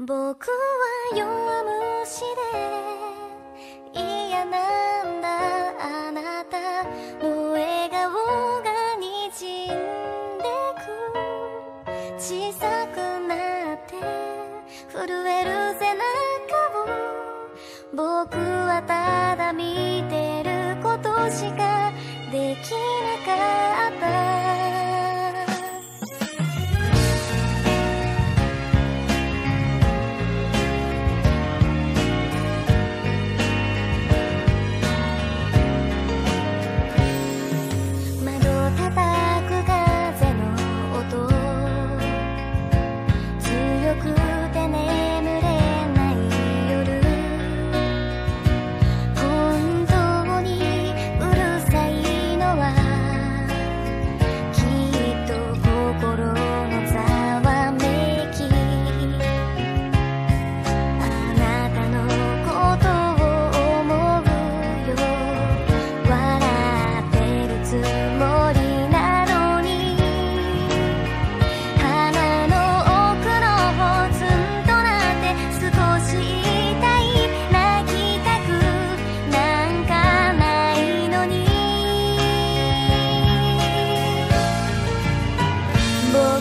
僕は弱虫で嫌なんだあなたの笑顔が滲んでく小さくなって震える背中を僕はただ見てることしかできなかった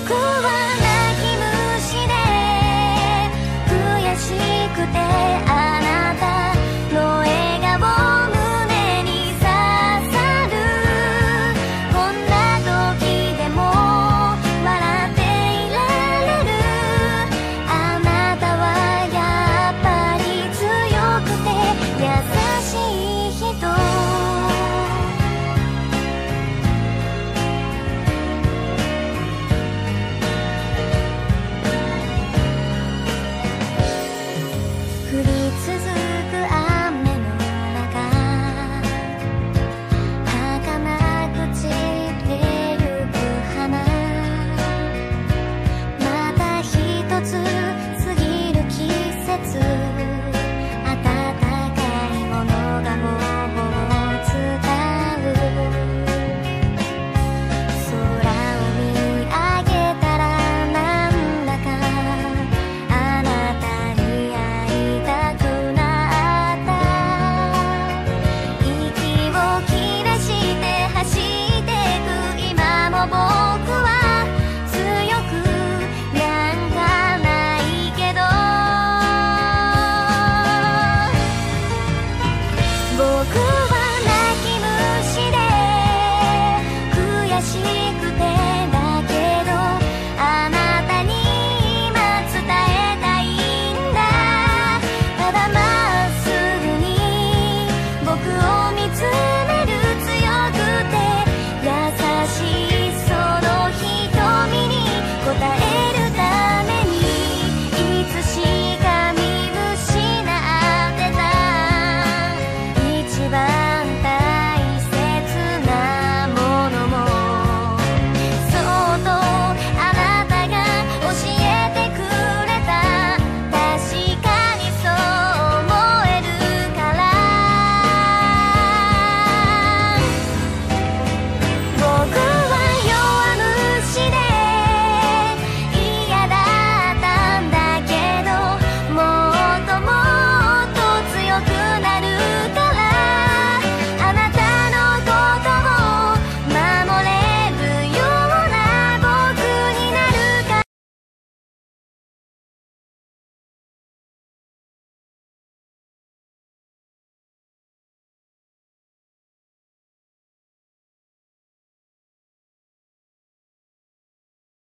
ここ。